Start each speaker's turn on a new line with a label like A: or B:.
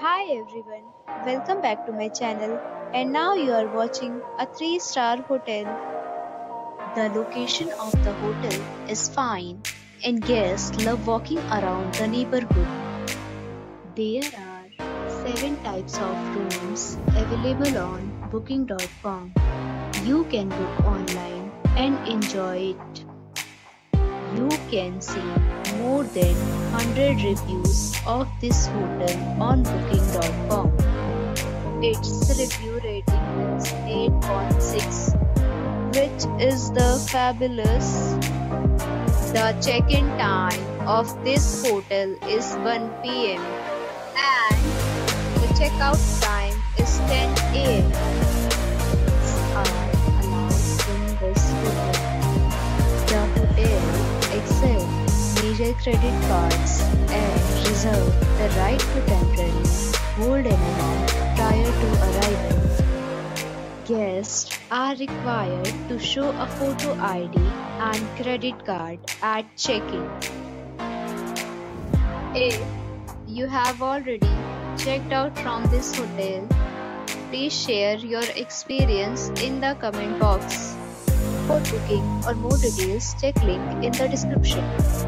A: Hi everyone, welcome back to my channel and now you are watching a 3 star hotel. The location of the hotel is fine and guests love walking around the neighborhood. There are 7 types of rooms available on booking.com. You can book online and enjoy it. You can see more than 100 reviews of this hotel on booking.com. Its review rating is 8.6, which is the fabulous. The check-in time of this hotel is 1 pm and the checkout time is 10 am. Major credit cards and reserve the right to temporarily hold an amount prior to arrival. Guests are required to show a photo ID and credit card at check-in. If you have already checked out from this hotel, please share your experience in the comment box. For booking or more details, check link in the description.